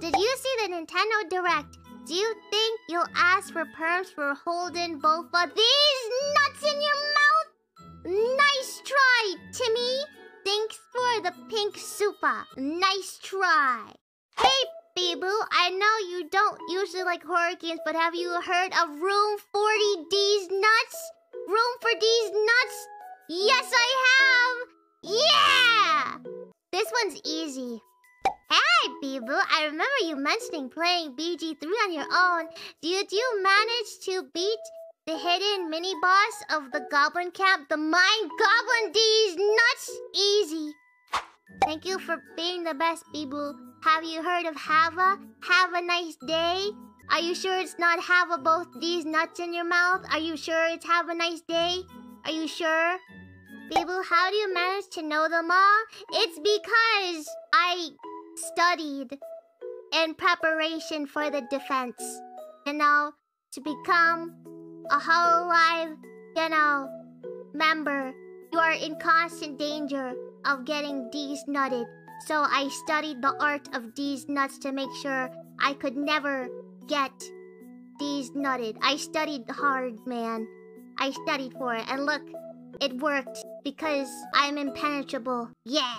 did you see the Nintendo Direct? Do you think you'll ask for perms for holding both of these nuts in your mouth? Nice try, Timmy. Thanks for the pink super. Nice try. Hey, Biboo, I know you don't usually like horror games, but have you heard of Room 40D's Nuts? Room for D's Nuts? Yes, I have! Yeah! This one's easy. Hey, Biboo, I remember you mentioning playing BG3 on your own. Did you manage to beat the hidden mini-boss of the Goblin Camp, the Mind Goblin D's Nuts? Easy. Thank you for being the best, Biboo. Have you heard of Hava? Have a nice day? Are you sure it's not Hava both these nuts in your mouth? Are you sure it's Have a nice day? Are you sure? Biboo, how do you manage to know them all? It's because I studied in preparation for the defense. You know, to become a Hololive, you know, member, you are in constant danger of getting D's nutted. So I studied the art of D's nuts to make sure I could never get D's nutted. I studied hard, man. I studied for it. And look, it worked because I'm impenetrable. Yeah.